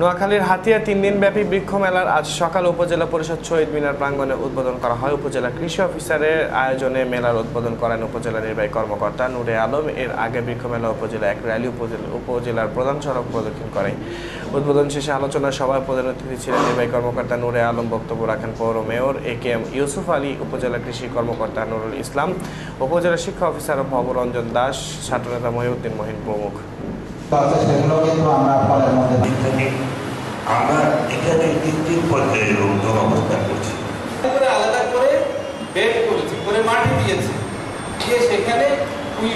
নোয়াখালীর হাতিয়া তিন দিনব্যাপী বৃক্ষ মেলার আজ সকাল উপজেলা পরিষদ শহীদ মিনার প্রাঙ্গণে উদ্বোধন করা হয়। উপজেলা কৃষি অফিসারের আয়োজনে মেলার উদ্বোধন করেন উপজেলা নির্বাহী কর্মকর্তা নূরে আলম। এর আগে বৃক্ষ মেলা উপজেলা এক র্যালি উপজেলা উপজেলার প্রধান সড়ক প্রদক্ষিণ করে। উদ্বোধন শেষে আলোচনা সভায় প্রধান অতিথি ছিলেন নির্বাহী কর্মকর্তা নূরে আলম। বক্তব্য রাখেন পৌর mayor A K M Yusuf Ali, উপজেলা কৃষি কর্মকর্তা নুরুল ইসলাম, উপজেলা শিক্ষা অফিসার ভবরঞ্জন দাস, ছাত্রনেতা মহিউদ্দিন মহিন প্রমুখ। আমরা ফলের মধ্যে আমরা এখানে তিন তিন পর্যায়ে লোকজন অবস্থান করছি। করে আলাদা করে বেড করেছে করে মাটি দিয়েছে। দিয়ে সেখানে পুঁই